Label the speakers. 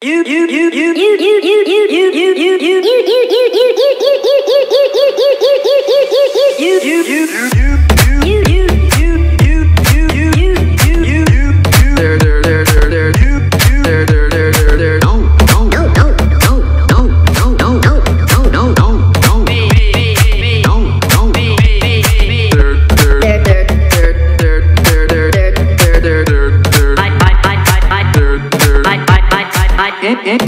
Speaker 1: You you you it, it.